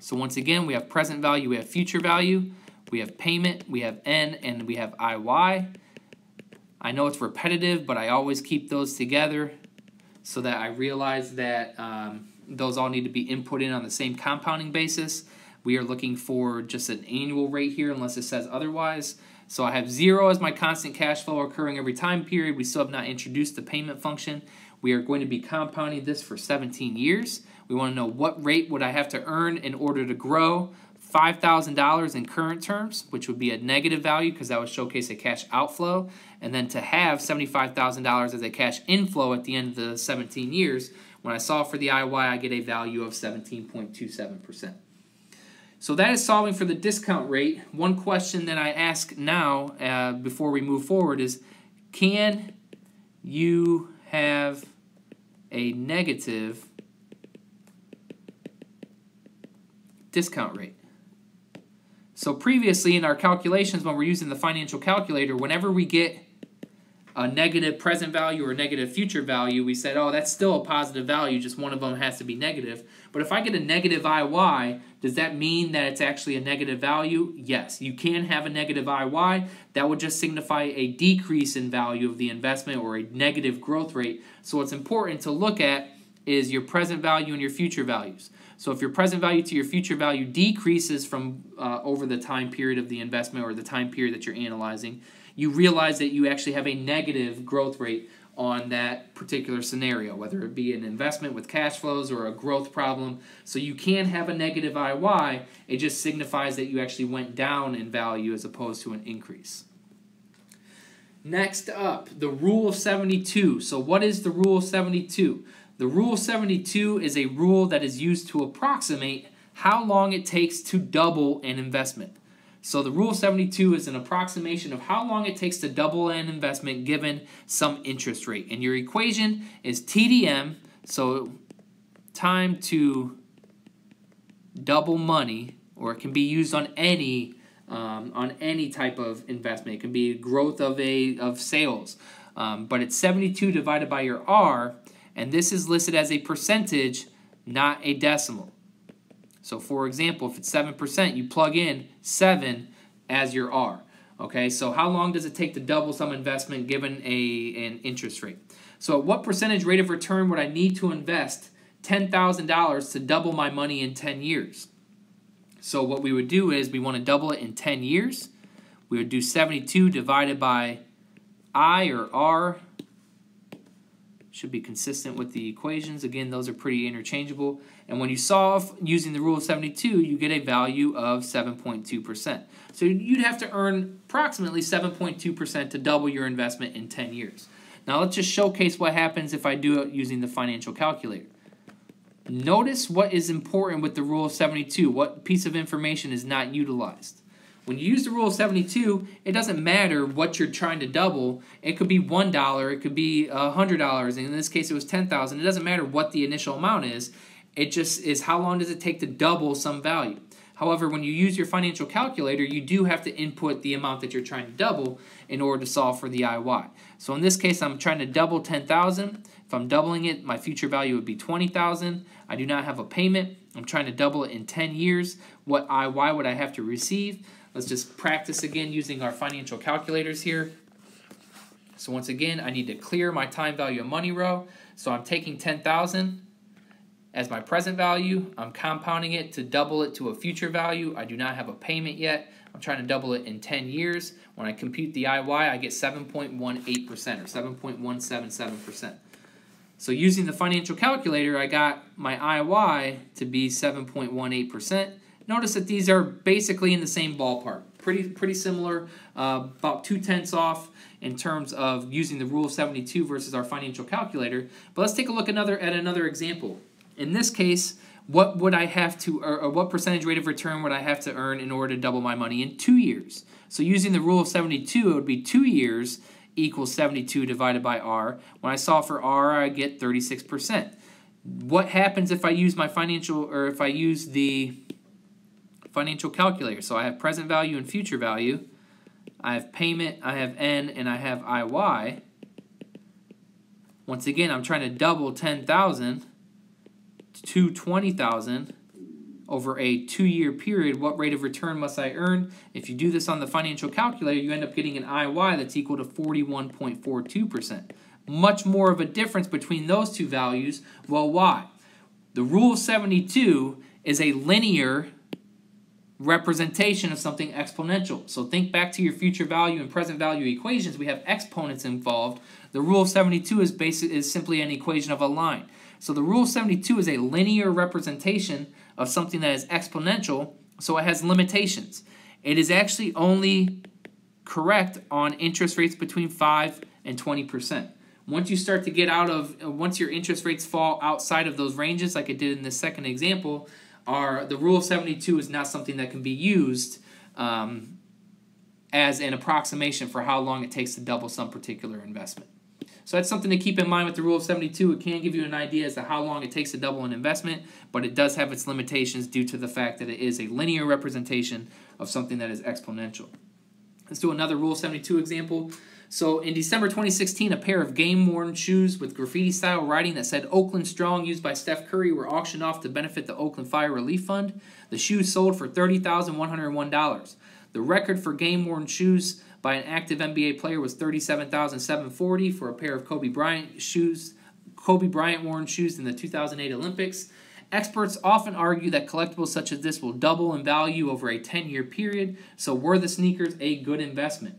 So once again, we have present value, we have future value, we have payment, we have N, and we have IY. I know it's repetitive, but I always keep those together so that I realize that um, those all need to be input in on the same compounding basis. We are looking for just an annual rate here unless it says otherwise. So I have zero as my constant cash flow occurring every time period. We still have not introduced the payment function. We are going to be compounding this for 17 years. We want to know what rate would I have to earn in order to grow $5,000 in current terms, which would be a negative value because that would showcase a cash outflow. And then to have $75,000 as a cash inflow at the end of the 17 years, when I solve for the IY, I get a value of 17.27%. So that is solving for the discount rate. One question that I ask now uh, before we move forward is, can you have a negative discount rate? So previously in our calculations when we're using the financial calculator, whenever we get a negative present value or negative future value, we said, oh, that's still a positive value, just one of them has to be negative. But if I get a negative IY, does that mean that it's actually a negative value? Yes, you can have a negative IY. That would just signify a decrease in value of the investment or a negative growth rate. So what's important to look at is your present value and your future values. So if your present value to your future value decreases from uh, over the time period of the investment or the time period that you're analyzing, you realize that you actually have a negative growth rate on that particular scenario, whether it be an investment with cash flows or a growth problem. So you can have a negative IY, it just signifies that you actually went down in value as opposed to an increase. Next up, the Rule of 72. So what is the Rule of 72? The Rule of 72 is a rule that is used to approximate how long it takes to double an investment. So the rule 72 is an approximation of how long it takes to double an investment given some interest rate. And your equation is TDM, so time to double money, or it can be used on any um, on any type of investment. It can be growth of a of sales, um, but it's 72 divided by your R, and this is listed as a percentage, not a decimal. So for example, if it's 7%, you plug in 7 as your R. Okay, so how long does it take to double some investment given a, an interest rate? So at what percentage rate of return would I need to invest $10,000 to double my money in 10 years? So what we would do is we want to double it in 10 years. We would do 72 divided by I or R should be consistent with the equations. Again, those are pretty interchangeable. And when you solve using the rule of 72, you get a value of 7.2%. So you'd have to earn approximately 7.2% to double your investment in 10 years. Now let's just showcase what happens if I do it using the financial calculator. Notice what is important with the rule of 72, what piece of information is not utilized. When you use the rule of 72, it doesn't matter what you're trying to double. It could be $1, it could be $100, and in this case it was 10000 It doesn't matter what the initial amount is. It just is how long does it take to double some value. However, when you use your financial calculator, you do have to input the amount that you're trying to double in order to solve for the IY. So in this case, I'm trying to double 10,000. If I'm doubling it, my future value would be 20,000. I do not have a payment. I'm trying to double it in 10 years. What IY would I have to receive? Let's just practice again using our financial calculators here. So once again, I need to clear my time value of money row. So I'm taking 10,000 as my present value. I'm compounding it to double it to a future value. I do not have a payment yet. I'm trying to double it in 10 years. When I compute the IY, I get 7.18% or 7.177%. So using the financial calculator, I got my IY to be 7.18%. Notice that these are basically in the same ballpark. Pretty, pretty similar, uh, about two tenths off in terms of using the rule of 72 versus our financial calculator. But let's take a look another, at another example. In this case, what would I have to, or what percentage rate of return would I have to earn in order to double my money in two years? So using the rule of 72, it would be two years equals 72 divided by R. When I solve for R, I get 36%. What happens if I use my financial, or if I use the financial calculator? So I have present value and future value. I have payment, I have N, and I have IY. Once again, I'm trying to double 10,000 to 20,000 over a two-year period, what rate of return must I earn? If you do this on the financial calculator, you end up getting an IY that's equal to 41.42%. Much more of a difference between those two values. Well, why? The rule of 72 is a linear representation of something exponential. So think back to your future value and present value equations. We have exponents involved. The rule of 72 is, basic, is simply an equation of a line. So the rule of 72 is a linear representation of something that is exponential, so it has limitations. It is actually only correct on interest rates between 5 and 20%. Once you start to get out of, once your interest rates fall outside of those ranges, like it did in the second example, are the rule of 72 is not something that can be used um, as an approximation for how long it takes to double some particular investment. So that's something to keep in mind with the rule of 72. It can give you an idea as to how long it takes to double an investment, but it does have its limitations due to the fact that it is a linear representation of something that is exponential. Let's do another Rule of 72 example. So in December 2016, a pair of game-worn shoes with graffiti-style writing that said Oakland Strong used by Steph Curry were auctioned off to benefit the Oakland Fire Relief Fund. The shoes sold for $30,101. The record for game-worn shoes by an active NBA player was 37,740 for a pair of Kobe Bryant shoes, Kobe Bryant worn shoes in the 2008 Olympics. Experts often argue that collectibles such as this will double in value over a 10-year period, so were the sneakers a good investment?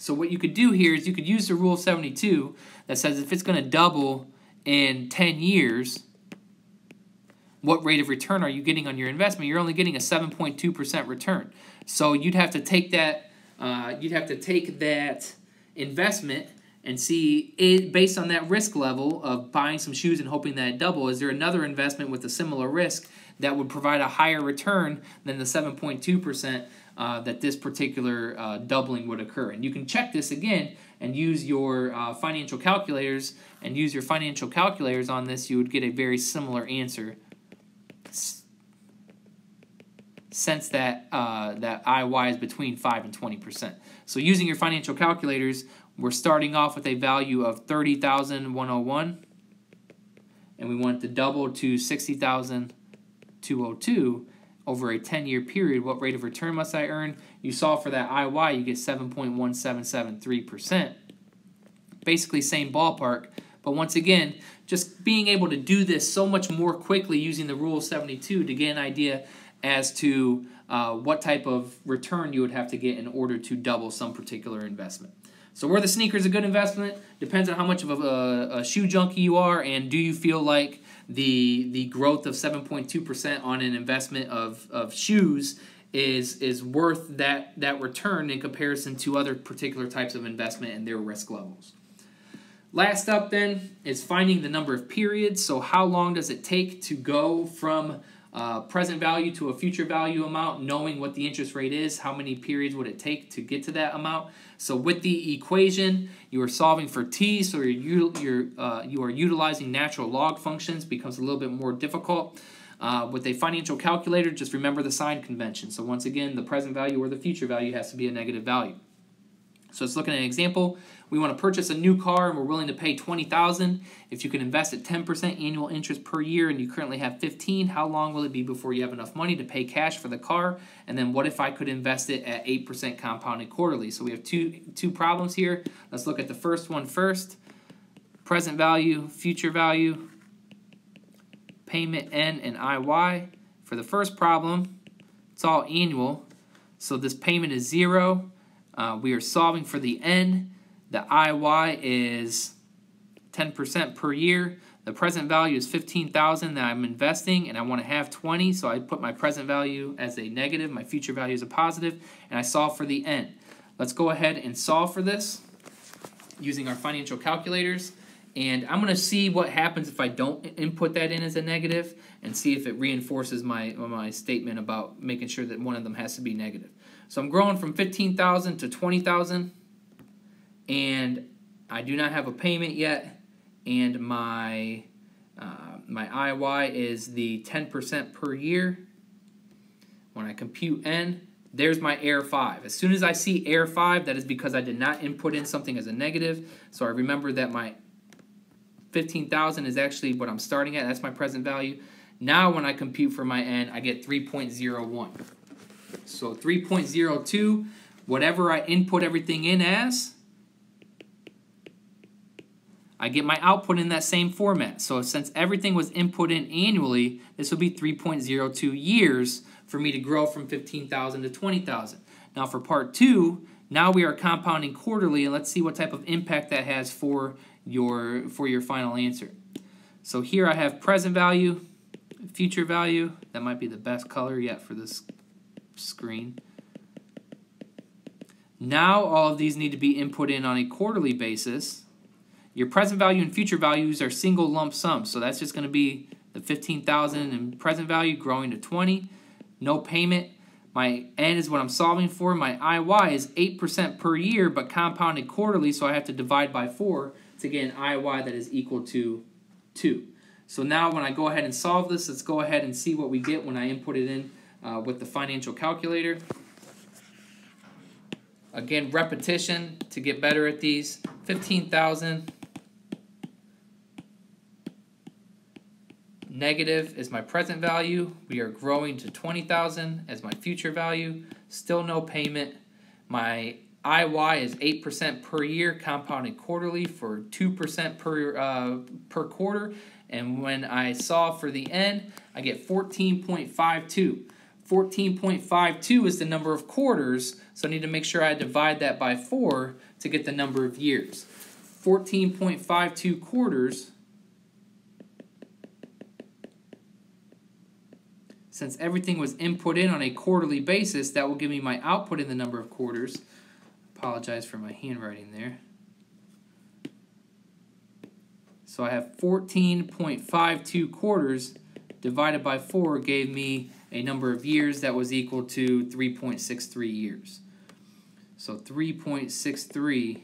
So what you could do here is you could use the rule of 72 that says if it's going to double in 10 years, what rate of return are you getting on your investment? You're only getting a 7.2% return. So you'd have to take that uh, you'd have to take that investment and see it, based on that risk level of buying some shoes and hoping that it double is there another investment with a similar risk that would provide a higher return than the 7.2% uh, that this particular uh, doubling would occur and you can check this again and use your uh, financial calculators and use your financial calculators on this you would get a very similar answer since that uh, that IY is between 5 and 20%. So using your financial calculators, we're starting off with a value of 30,101 and we want to double to 60,202 over a 10-year period. What rate of return must I earn? You saw for that IY, you get 7.1773%. Basically same ballpark, but once again, just being able to do this so much more quickly using the rule of 72 to get an idea as to uh, what type of return you would have to get in order to double some particular investment. So were the sneakers a good investment? Depends on how much of a, a shoe junkie you are and do you feel like the the growth of 7.2% on an investment of, of shoes is is worth that that return in comparison to other particular types of investment and their risk levels. Last up then is finding the number of periods. So how long does it take to go from uh, present value to a future value amount, knowing what the interest rate is, how many periods would it take to get to that amount. So with the equation, you are solving for t, so you're, you're, uh, you are utilizing natural log functions, becomes a little bit more difficult. Uh, with a financial calculator, just remember the sign convention. So once again, the present value or the future value has to be a negative value. So let's look at an example. We want to purchase a new car and we're willing to pay 20000 If you can invest at 10% annual interest per year and you currently have 15 how long will it be before you have enough money to pay cash for the car? And then what if I could invest it at 8% compounded quarterly? So we have two, two problems here. Let's look at the first one first. Present value, future value, payment N and IY. For the first problem, it's all annual. So this payment is zero. Uh, we are solving for the N. The IY is 10% per year. The present value is 15,000 that I'm investing and I want to have 20, so I put my present value as a negative, my future value is a positive, and I solve for the N. Let's go ahead and solve for this using our financial calculators. And I'm going to see what happens if I don't input that in as a negative and see if it reinforces my, my statement about making sure that one of them has to be negative. So I'm growing from 15,000 to 20,000 and I do not have a payment yet and my uh, my IY is the 10% per year. When I compute N, there's my error 5. As soon as I see error 5, that is because I did not input in something as a negative. So I remember that my 15,000 is actually what I'm starting at. That's my present value. Now when I compute for my n, I get 3.01. So 3.02, whatever I input everything in as, I get my output in that same format. So since everything was input in annually, this would be 3.02 years for me to grow from 15,000 to 20,000. Now for part two, now we are compounding quarterly and let's see what type of impact that has for your, for your final answer. So here I have present value, future value. That might be the best color yet for this screen. Now all of these need to be input in on a quarterly basis. Your present value and future values are single lump sums. So that's just going to be the 15,000 in present value growing to 20. No payment. My N is what I'm solving for. My IY is 8% per year, but compounded quarterly, so I have to divide by 4 to get an IY that is equal to 2. So now when I go ahead and solve this, let's go ahead and see what we get when I input it in uh, with the financial calculator. Again, repetition to get better at these. 15,000 Negative is my present value. We are growing to 20,000 as my future value. Still no payment. My IY is 8% per year, compounded quarterly for 2% per, uh, per quarter. And when I solve for the end, I get 14.52. 14.52 is the number of quarters, so I need to make sure I divide that by 4 to get the number of years. 14.52 quarters Since everything was input in on a quarterly basis, that will give me my output in the number of quarters. Apologize for my handwriting there. So I have 14.52 quarters divided by 4 gave me a number of years that was equal to 3.63 years. So 3.63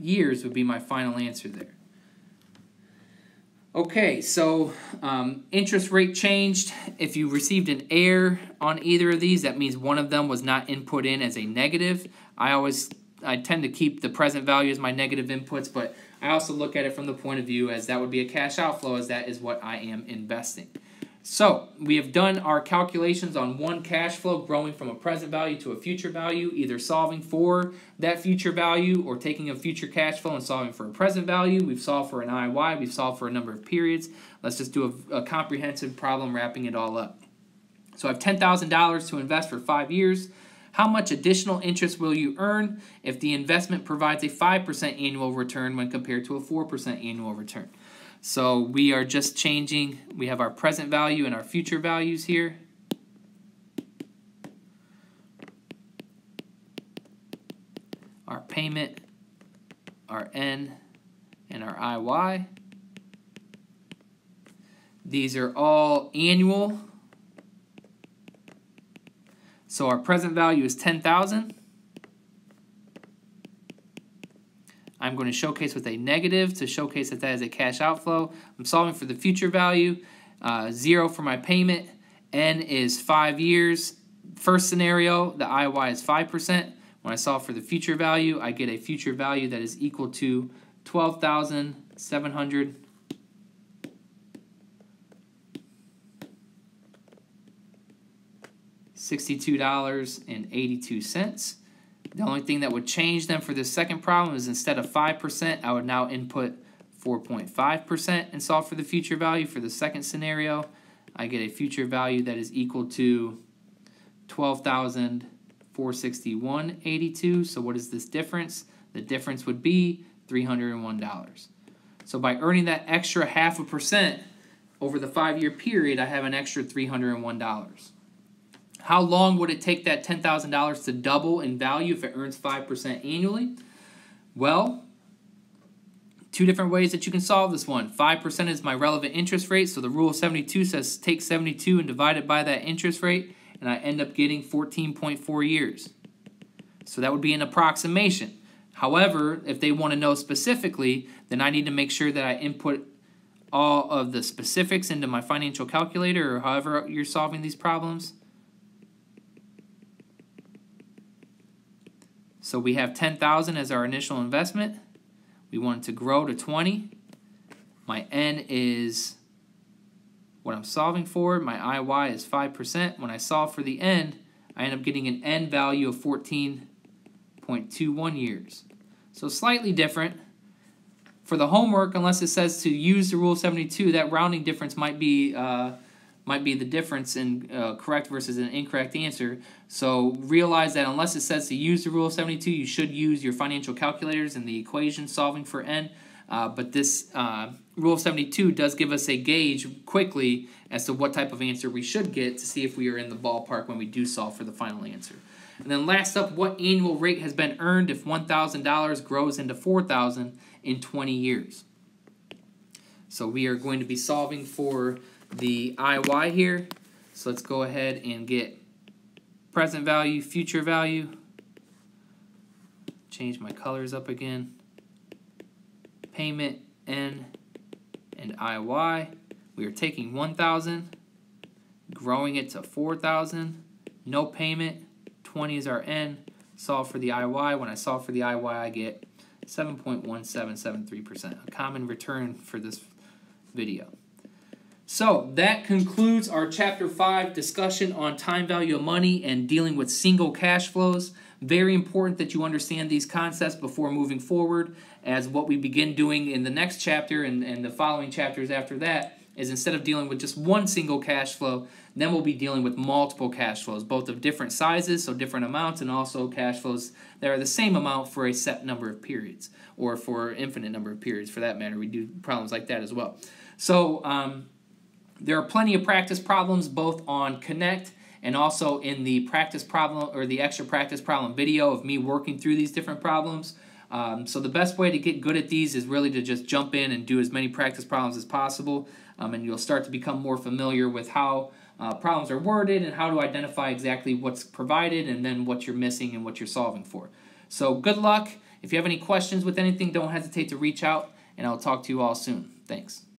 years would be my final answer there. Okay, so um, interest rate changed. If you received an error on either of these, that means one of them was not input in as a negative. I always, I tend to keep the present value as my negative inputs, but I also look at it from the point of view as that would be a cash outflow as that is what I am investing. So we have done our calculations on one cash flow growing from a present value to a future value, either solving for that future value or taking a future cash flow and solving for a present value. We've solved for an IY, we've solved for a number of periods. Let's just do a, a comprehensive problem wrapping it all up. So I have $10,000 to invest for five years. How much additional interest will you earn if the investment provides a 5% annual return when compared to a 4% annual return? So we are just changing, we have our present value and our future values here. Our payment, our N, and our IY. These are all annual. So our present value is 10,000. I'm going to showcase with a negative to showcase that that is a cash outflow. I'm solving for the future value, uh, zero for my payment. N is five years. First scenario, the IY is 5%. When I solve for the future value, I get a future value that is equal to 12,700 $62.82. The only thing that would change them for this second problem is instead of 5%, I would now input 4.5% and solve for the future value. For the second scenario, I get a future value that is equal to 12,500 461.82. So what is this difference? The difference would be $301. So by earning that extra half a percent over the five year period, I have an extra $301. How long would it take that $10,000 to double in value if it earns 5% annually? Well, two different ways that you can solve this one. 5% is my relevant interest rate, so the rule of 72 says take 72 and divide it by that interest rate, and I end up getting 14.4 years. So that would be an approximation. However, if they want to know specifically, then I need to make sure that I input all of the specifics into my financial calculator or however you're solving these problems. So we have 10,000 as our initial investment. We want it to grow to 20. My N is what I'm solving for. My IY is 5%. When I solve for the N, I end up getting an N value of 14.21 years. So slightly different. For the homework, unless it says to use the rule 72, that rounding difference might be uh, might be the difference in uh, correct versus an incorrect answer. So realize that unless it says to use the rule of 72, you should use your financial calculators and the equation solving for n. Uh, but this uh, rule of 72 does give us a gauge quickly as to what type of answer we should get to see if we are in the ballpark when we do solve for the final answer. And then last up, what annual rate has been earned if $1,000 grows into 4000 in 20 years? So we are going to be solving for the IY here. So let's go ahead and get present value, future value. Change my colors up again. Payment, N, and IY. We are taking 1,000, growing it to 4,000. No payment, 20 is our N. Solve for the IY. When I solve for the IY, I get 7.1773%, a common return for this video. So that concludes our chapter 5 discussion on time value of money and dealing with single cash flows. Very important that you understand these concepts before moving forward, as what we begin doing in the next chapter and, and the following chapters after that is instead of dealing with just one single cash flow, then we'll be dealing with multiple cash flows, both of different sizes, so different amounts, and also cash flows that are the same amount for a set number of periods, or for infinite number of periods for that matter. We do problems like that as well. So, um, there are plenty of practice problems both on Connect and also in the practice problem or the extra practice problem video of me working through these different problems. Um, so the best way to get good at these is really to just jump in and do as many practice problems as possible, um, and you'll start to become more familiar with how uh, problems are worded and how to identify exactly what's provided and then what you're missing and what you're solving for. So good luck. If you have any questions with anything, don't hesitate to reach out, and I'll talk to you all soon. Thanks.